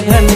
gran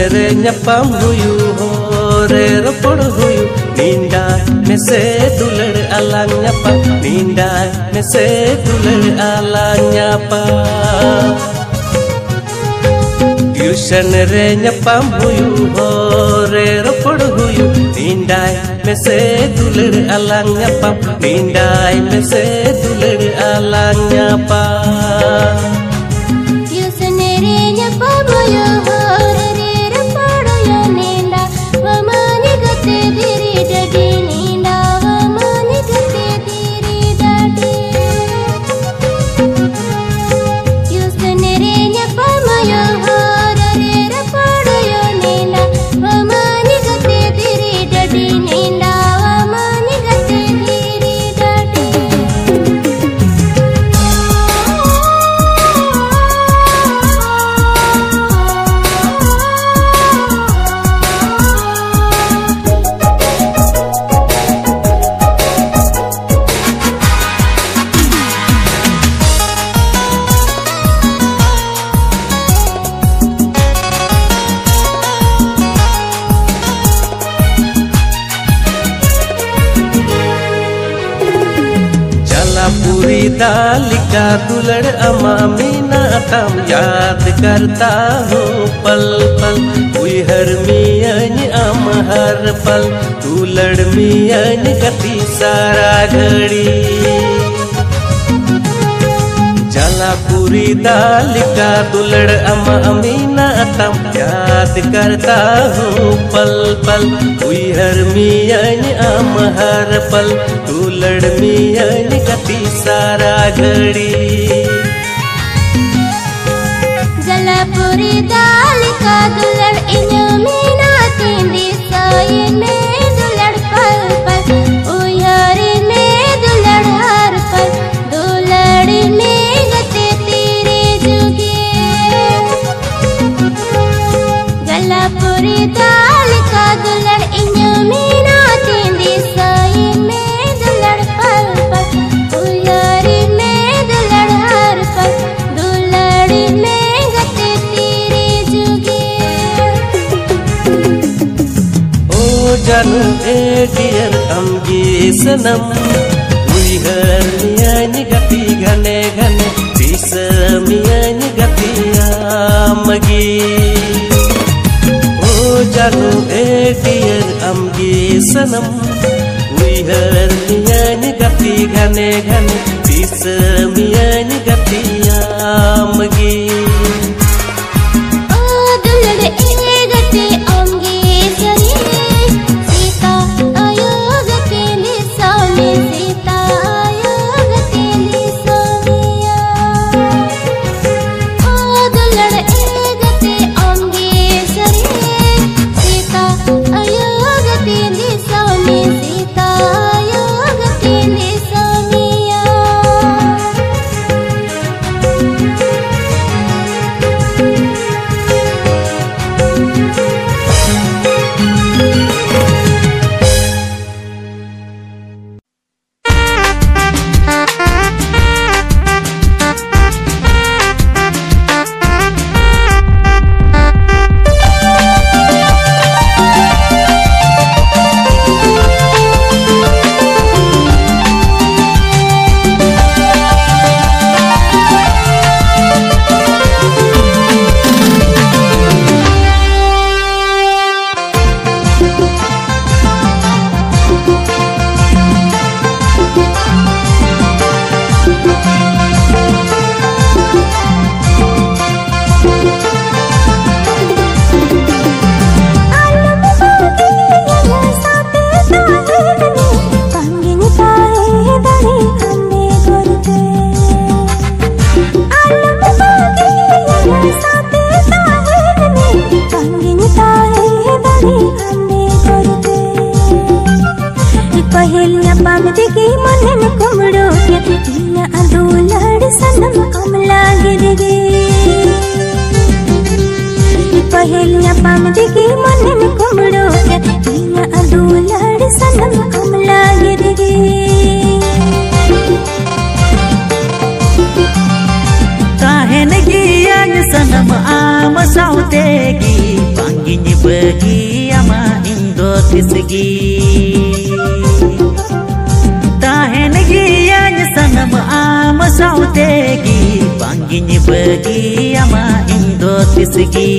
रे रे नपम हुयु हो रे रपड़ हुयु नींदा में से दुलड़ अला नपा नींदा में से दुलड़ अला नपा ट्यूशन रे नपम हुयु हो रे रपड़ हुयु नींदा में से दुलड़ अला नपा नींदा में से दुलड़ अला नपा मियन गति सारा घड़ी। जला पूरी दालिका दुलड़ अमा मीना तम याद करता हूँ पल पल। हुई हर मियन अम हर पल, दुलड़ मियन गति सारा घड़ी। जलापुरी दाल का दुलड़ इन्यो nam wihar miya ni gati gane gane tisa miya ni gati amagi o janu e dear amgi sanam wihar miya ni gati gane gane tisa sanam amla gidigi pahil nyapam digi monen kumdo ke ina adu lad sanam amla gidigi Kahen giyan sanam am sautegi Pangin bagi ama indo tisgi Tahen sanam am sautegi Pangin bagi ama indo tisgi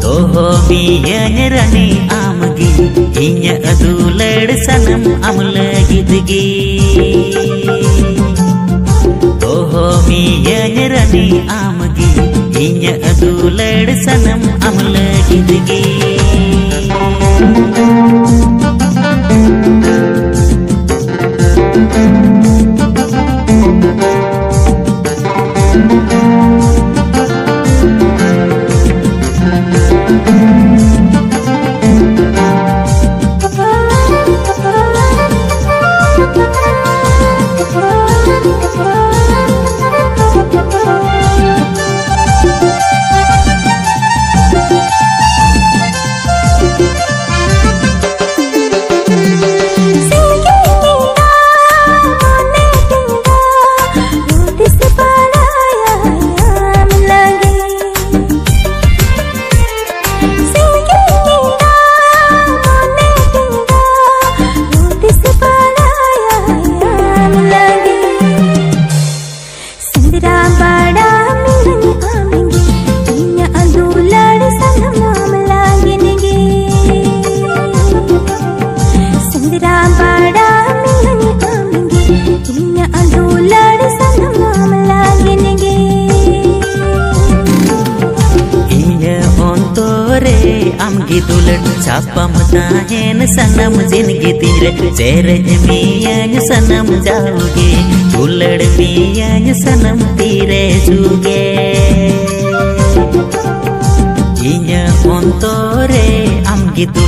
Toho miyan rani amgi Inya adulad sanam amla gidgi ओहो मियन रनी आमगी इन्य अदुलड़ सनम अमल गिदगी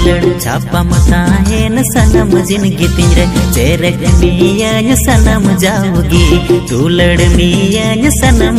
amgi dulat Sapam tahen sanam zingi tinre Seraj miyanya sanam jauge Dulad miyanya sanam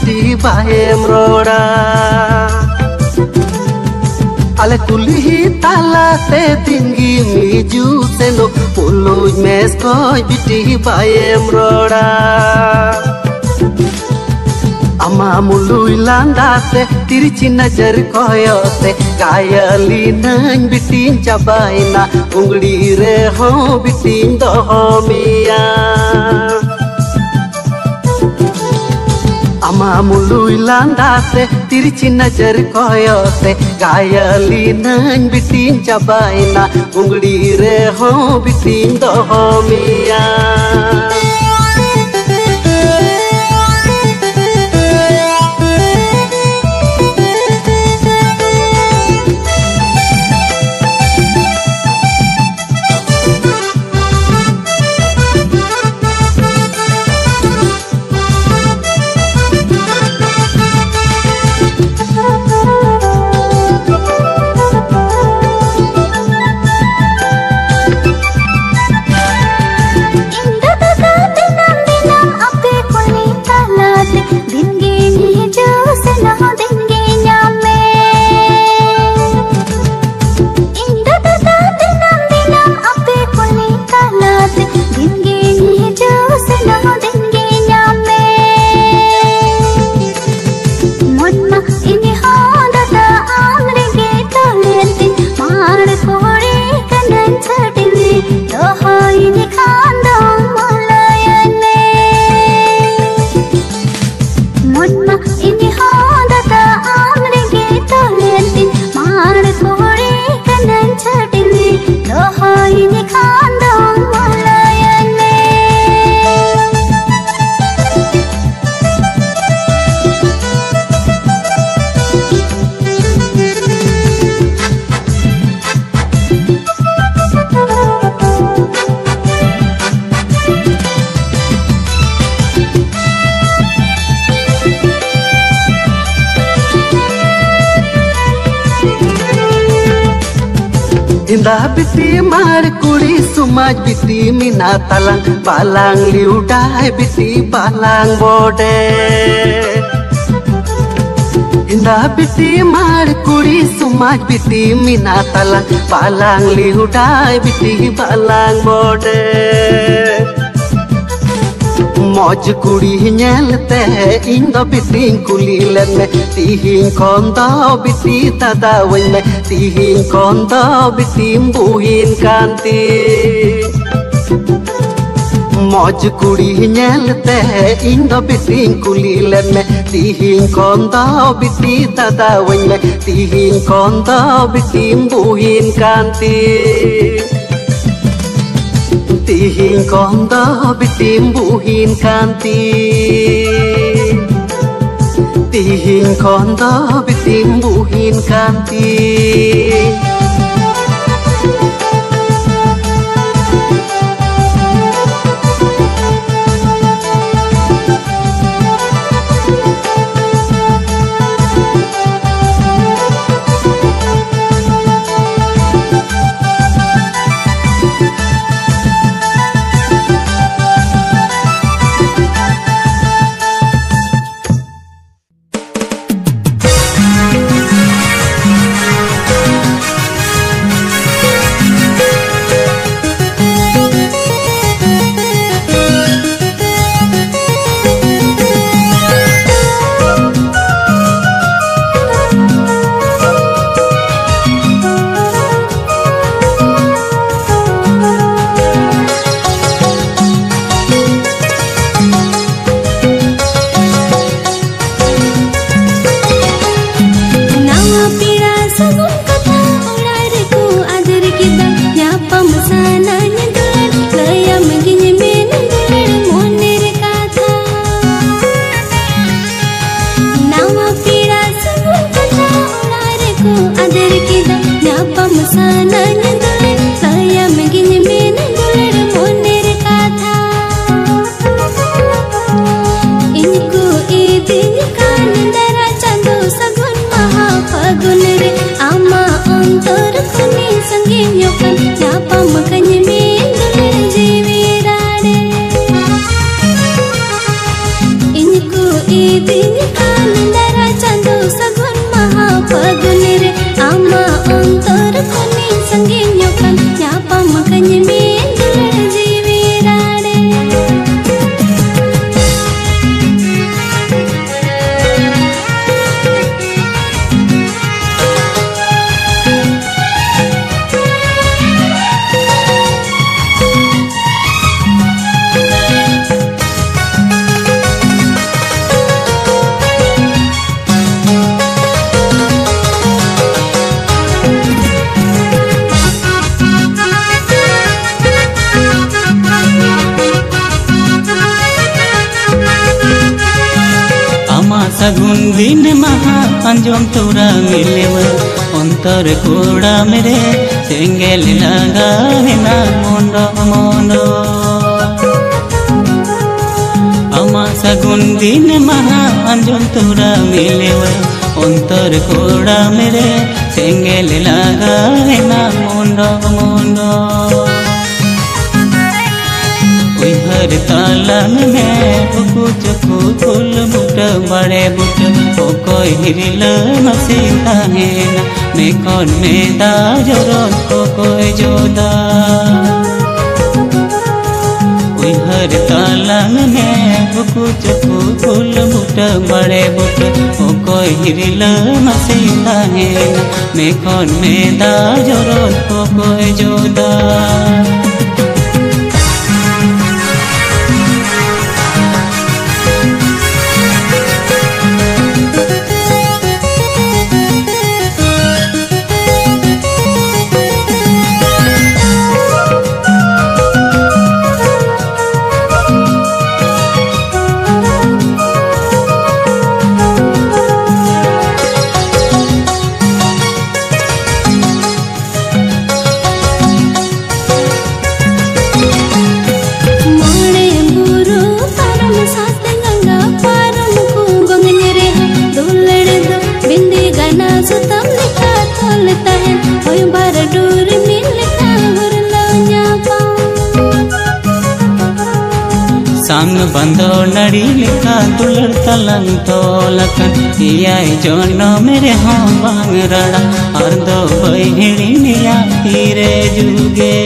si bahem roda Ale kulihi tala te tinggi miju seno Puluj mes koi biti bahem roda Ama mului landate tirichi najar koyote Kayali nang bitin cabaina Ungli reho ama muluilanda திருச்சின்ன செருக்கோயோசே காயலி நங் பிட்டின் ஜபாயினா உங்கடி ரே ஹோ பிட்டின் தோஹோமியா Indah biti mar kuri sumaj biti mina talang balang liudai biti balang bode Indah biti mar kuri sumaj biti mina talang balang liudai biti balang ᱢᱚᱡᱽ ᱠᱩᱲᱤ ᱧᱮᱞᱛᱮ ᱤᱧ ᱫᱚ ᱵᱤᱴᱤᱧ ᱠᱩᱞᱤ ᱞᱮᱱ ᱢᱮ ᱛᱤᱦᱤᱧ ᱠᱷᱚᱱ ᱫᱚ ᱵᱤᱴᱤ ᱫᱟᱫᱟᱣᱟᱹᱧ ᱢᱮ ᱛᱤᱦᱤᱧ ᱠᱷᱚᱱ ᱫᱚ ᱵᱤᱴᱤᱢ ᱵᱩᱦᱤᱱ ᱠᱟᱱ ᱛᱤᱧ ᱢᱚᱡᱽ ᱠᱩᱲᱤ ᱧᱮᱞᱛᱮ ᱤᱧ ᱫᱚ ᱵᱤᱴᱤᱧ ᱠᱩᱞᱤ ᱞᱮᱱ ᱢᱮ ᱛᱤᱦᱤᱧ ᱠᱷᱚᱱ ᱫᱚ ᱵᱤᱴᱤ ᱫᱟᱫᱟᱣᱟᱹᱧ ᱢᱮ ᱛᱤᱦᱤᱧ ᱠᱷᱚᱱ ᱫᱚ ᱵᱤᱴᱤᱢ ᱵᱩᱦᱤᱱ ᱠᱟᱱ ᱛᱤᱧ Tihin kondo bitim buhin kanti Tihin kondo bitim buhin kanti दिन महा अंजम तोरा मिलेव अंतर कोड़ा मेरे सेंगेल लगा ना मोंडो मोंडो अमा सगुन दिन महा अंजम तोरा मिलेव अंतर कोड़ा मेरे सेंगेल लगा ना मोंडो मोंडो उहर तालन में कुछ फूल मुट बड़े बुट ओ कोई हिरल मसीता है मैं कौन में दा जोरों को कोई जोदा उहर तालन में कुछ फूल मुट बड़े बुट ओ कोई हिरल मसीता है मैं कौन में दा जोरों को कोई जोदा बाम चिकाय সামনে বন্ধ নারী লেখা দুলর তলং তোলকন ইয়াই জন্য মেরে হম বাংরা আর দো বই হিড়ি নিয়া তীরে যুগে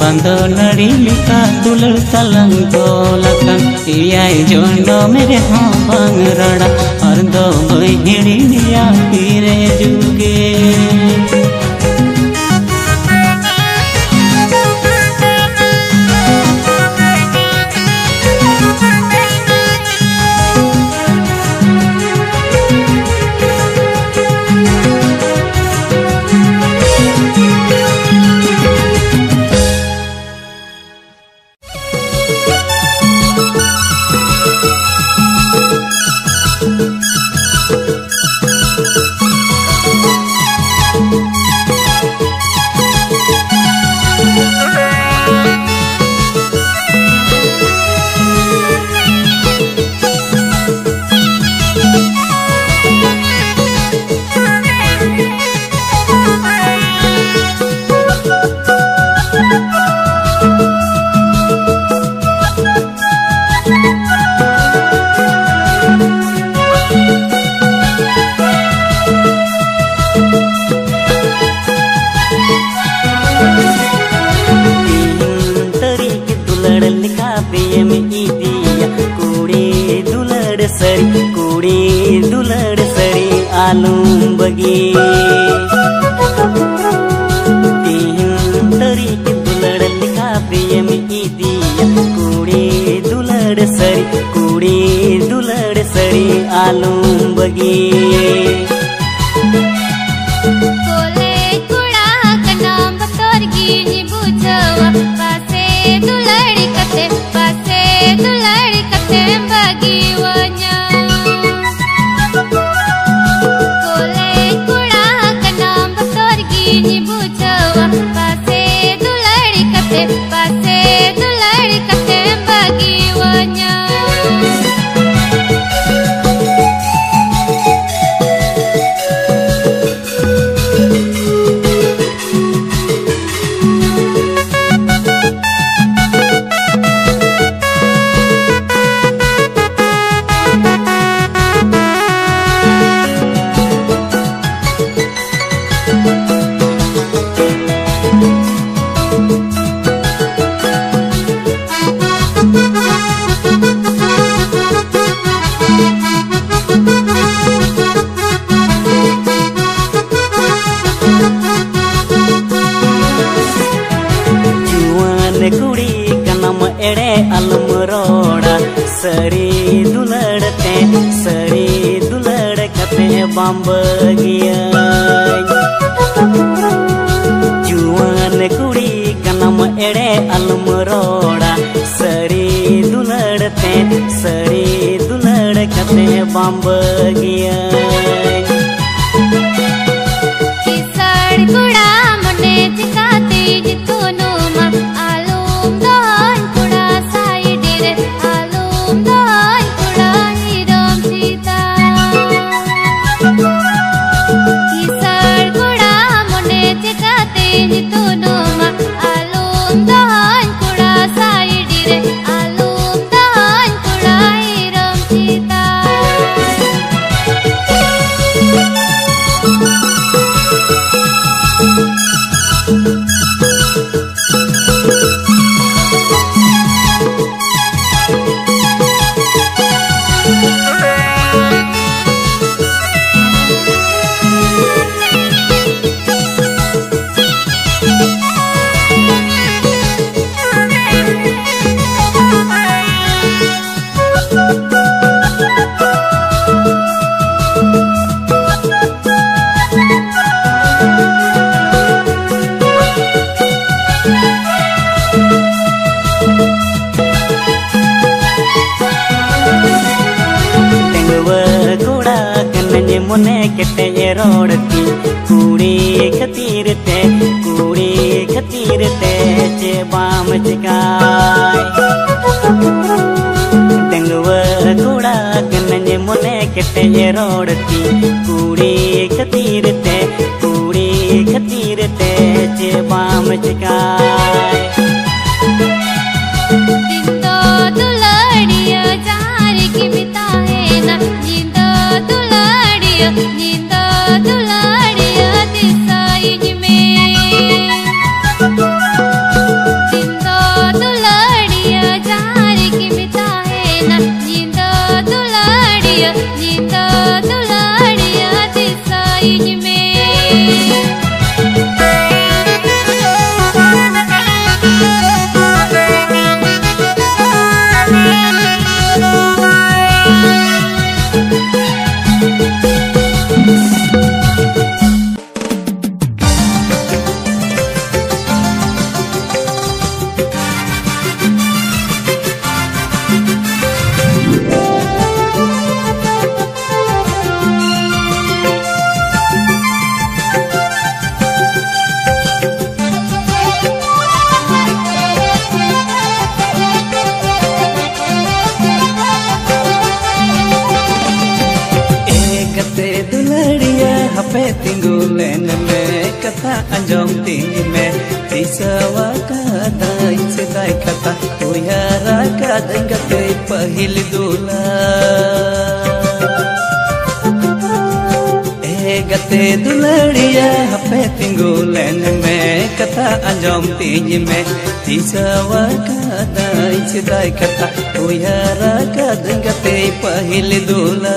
बंदोलड़ी का दुलर तलंग गोलकन पियाए जोंडो मेरे हाँ बंग रड़ा और दो बहिड़ी निया पीरे जुगे apa सड़े दुलड़ कते बांब गिया। ಮನೆ ಕೆಟ್ಟೆಯ ರೋಡತಿ ಕೂಡಿ ಖತೀರತೆ ಕೂಡಿ ಖತೀರತೆ ಚೆ ಬಾಮ ಚಿಕಾಯ್ ತೆಂಗುವ ಕೂಡ ಕಣ್ಣೆ ಮನೆ ಕೆಟ್ಟೆಯ ರೋಡತಿ ಕೂಡಿ ಖತೀರತೆ ಕೂಡಿ ಖತೀರತೆ ಚೆ ಬಾಮ ಚಿಕಾಯ್ ज़िंदा нет, нет. दंगते दूला ए गते दुलड़िया हपे तिंगुलन में, कथा अंजोम तीज में। तीसवा का दाई से दाई कथा उयारा का दंगते पहिल दुला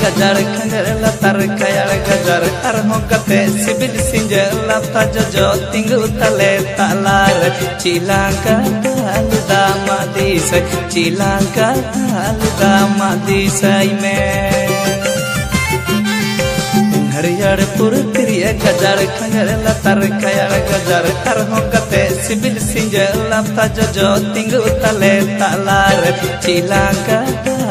गजर खंगर लतर कयर गजर। अरहो कते सिबिल सिंज लता जजो तिंगु तले तलार। चिलांका ताल दामादी से चिलांका ताल दामादी सई में हरियर पुरतिरिया गजर खंगर लतर कयर गजर। अरहो कते सिबिल सिंज लता जजो तिंगु तले तलार। चिलांका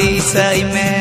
दिशा में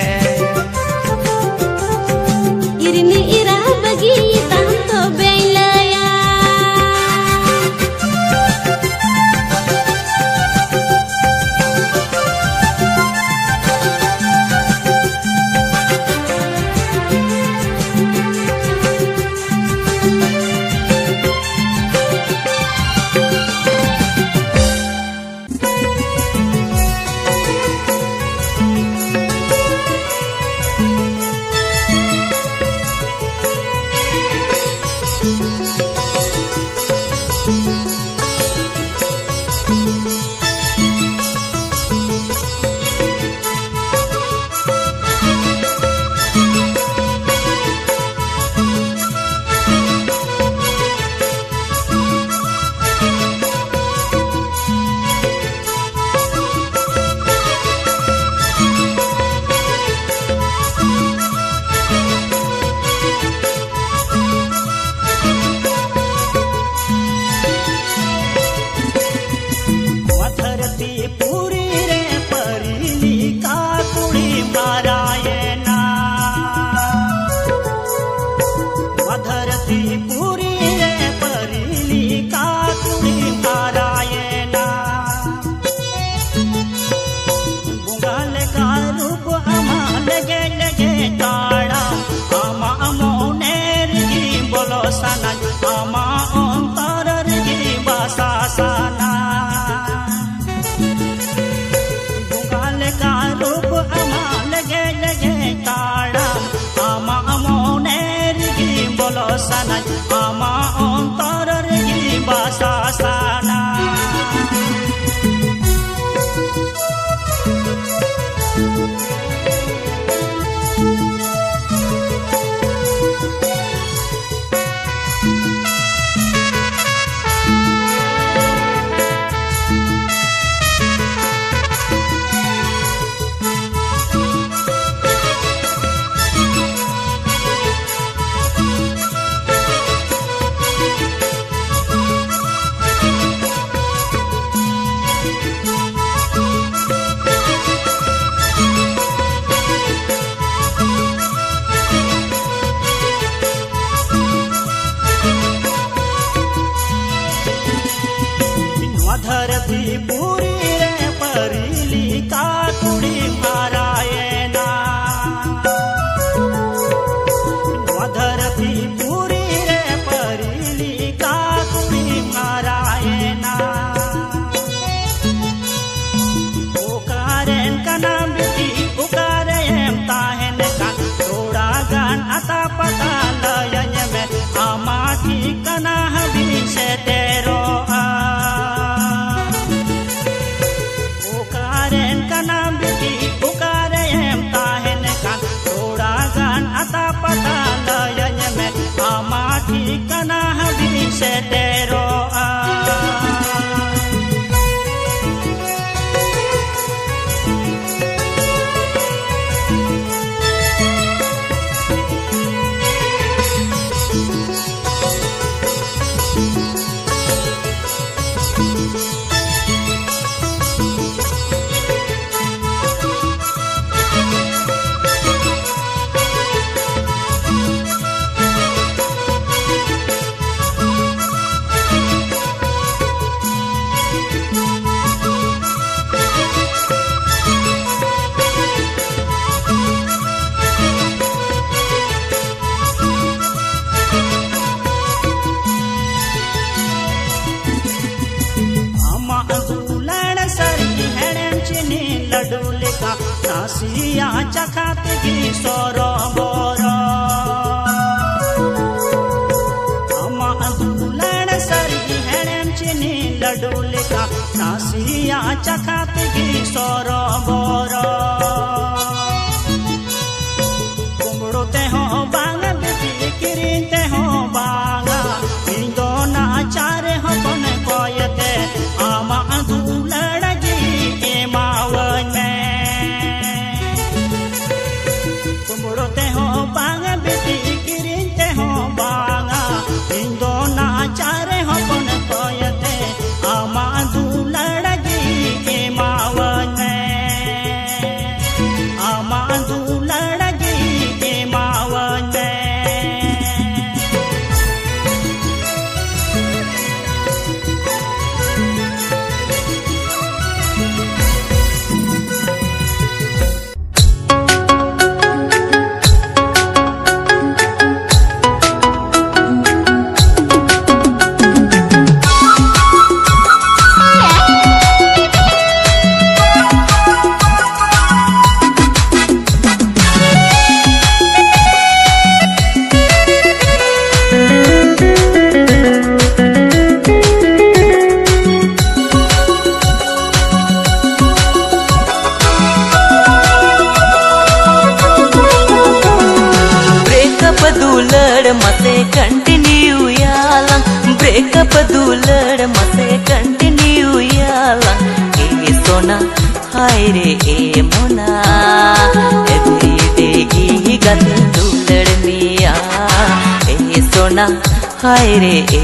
aire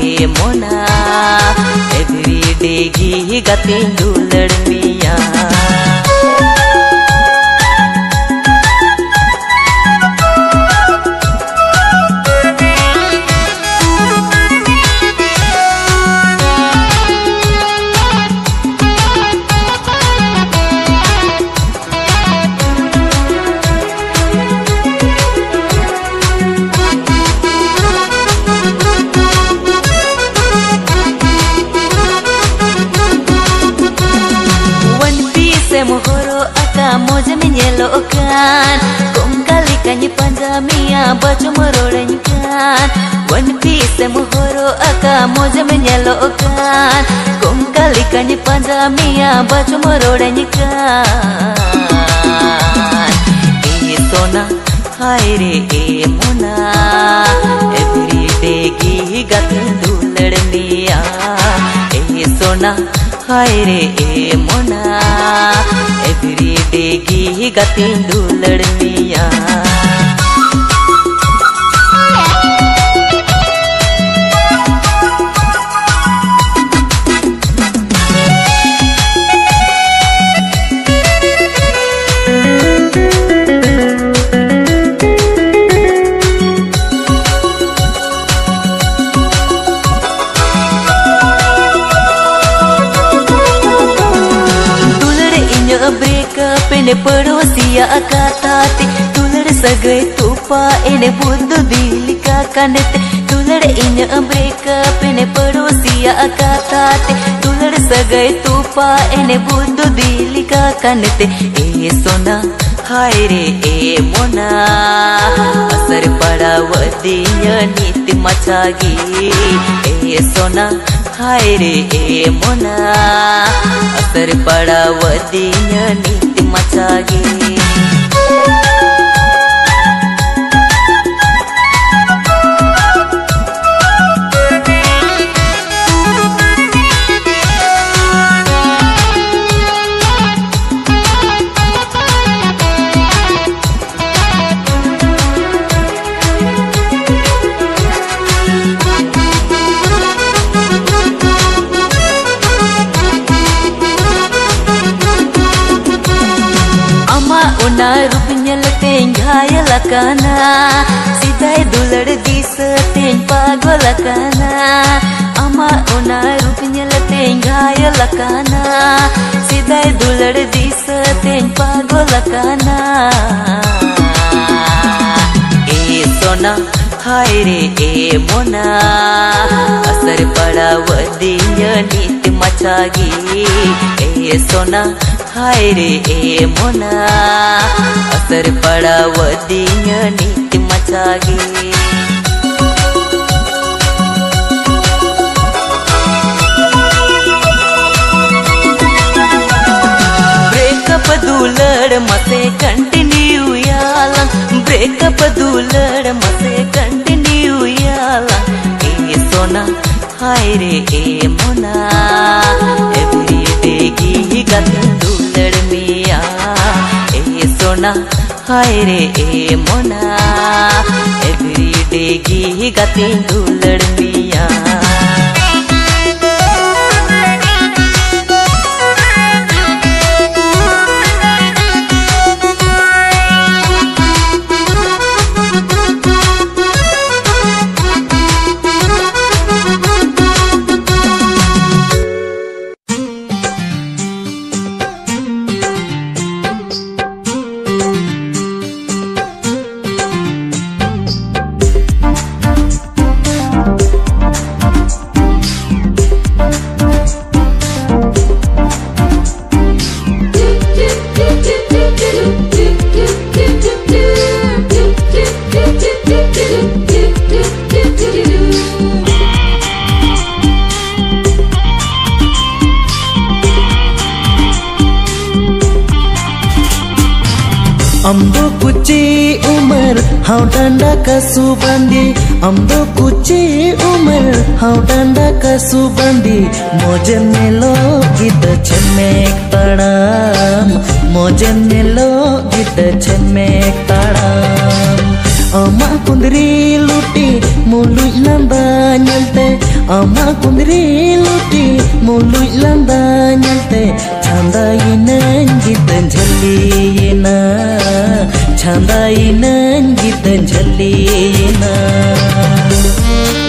merolenkan One piece mohoro aka moja menyelokan Kong kali kanyi panjamia baju merolenkan Eh sona hai re e mona Every day gi gat duladniya Eh sona हाय रे ए मोना एवरी डे की गति दुलड़निया पड़ोसिया काताते तुलड़ सगए तुपा ene बुद्ध दिल का कनते। तुलड़ इन ब्रेकअप ene पड़ोसिया काताते तुलड़ सगए तुपा ene बुद्ध दिल का कनते। ए सोना, हाय रे, ए मोना, असर पड़ा वदिया नीति मचागी। ए सोना, हाय रे, ए मोना, असर पड़ा वदिया नीति mataki. Sidai dular dis teng pagol lakana ama una rupnya leteng gaya lakana sidai dular dis teng pagol lakana e sona हाय रे ए मोना असर पड़ा वदिया नीत मचागी ए सोना हाय रे ए मोना, असर पडाव दिय नीत मचागे। ब्रेकअप दूलड मसे कंटिन्यू याला, ब्रेकअप दूलड मसे कंटिन्यू याला। ए सोना, हाय रे ए मोना मिलेगी गंदूलड़ मिया ए सोना हाय रे ए मोना। एवरी डे गति गतिंदूलड़ मिया ಕಸುಬಂದಿ ಅಮ್ದು ಕುಚಿ ಉಮರ್ ಹೌಡಂದ ಕಸುಬಂದಿ ಮೊಜನ್ನೆಲ್ಲೋ ಗಿದ್ದ ಚೆಮ್ಮೆಕ್ ತಡಾಂ ಮೊಜನ್ನೆಲ್ಲೋ ಗಿದ್ದ ಚೆಮ್ಮೆಕ್ ತಡಾಂ ಅಮ್ಮ ಕುಂದ್ರಿ ಲುಟಿ ಮುಲು ಲಂದಾನಂತೆ ಅಮ್ಮ ಕುಂದ್ರಿ ಲುಟಿ ಮುಲು ಲಂದಾನಂತೆ ಚಂದ ಇನಂಗಿದ್ದ ಜಲ್ಲಿ ಏನ luti मुलुई लंदा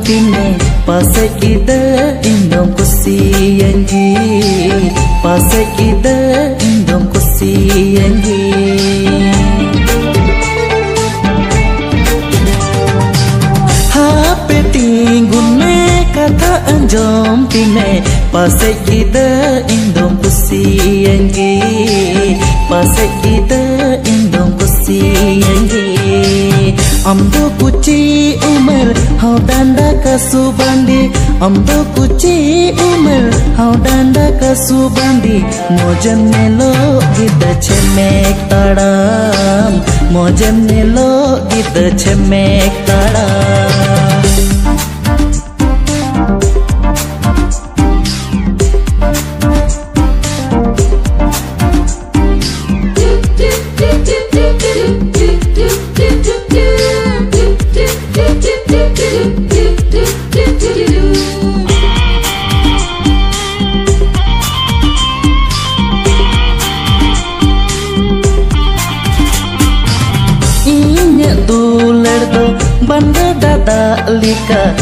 Santine Pasakida indom kusiyangi Pasakida indom kusiyangi Hape tinggune kata anjom tine Pasakida indom kusiyangi Pasakida indom kusiyangi Amdo kuchi umar hau danda ka subandi amdo kuchi umar hau danda ka subandi mojem ne lo gida chemek tadam mojem ne lo gida chemek tadam lika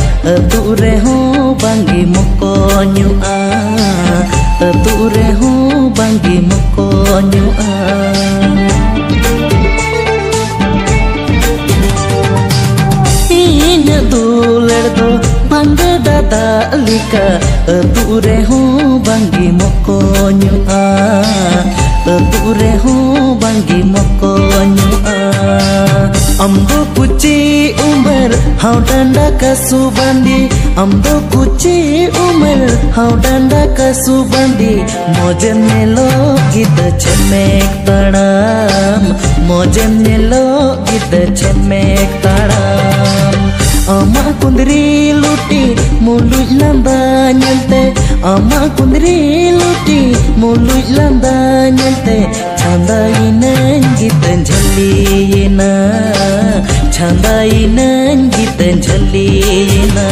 tu rehu bangi moko nyua đã su ban đi âm đô cụ chi umel hào đan đã ca su ban đi mojem ne lo gita chemek tadam mojem ne lo gita chemek tadam ama kundri luti mulu lamba nyelte ama kundri luti mulu lamba nyelte chanda inen gitan jhalli ena छाम्दैन गीत ना